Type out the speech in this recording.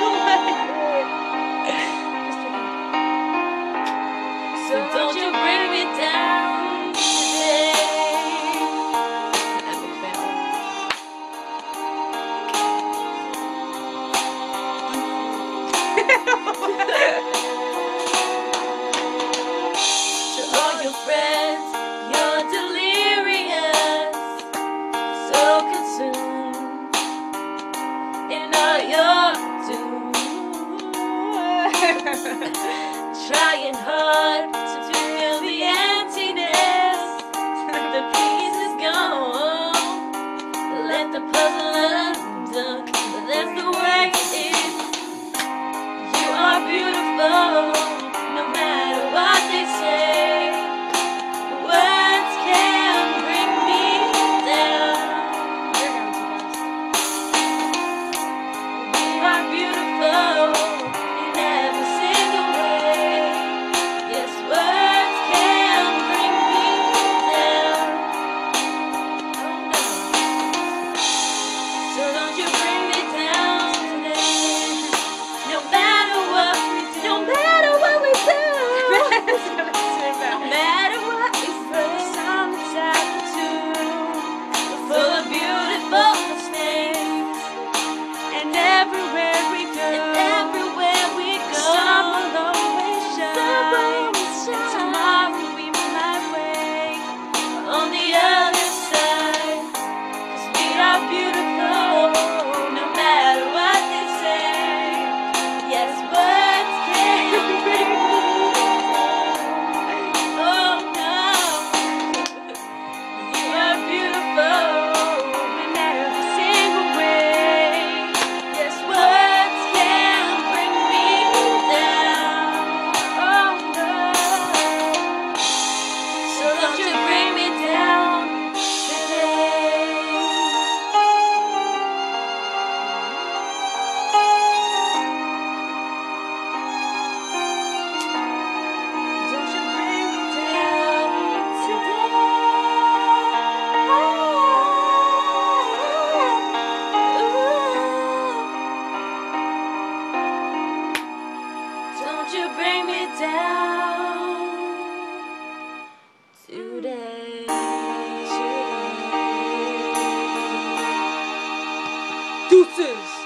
Aleluia. Trying hard you bring me down today. Deuces.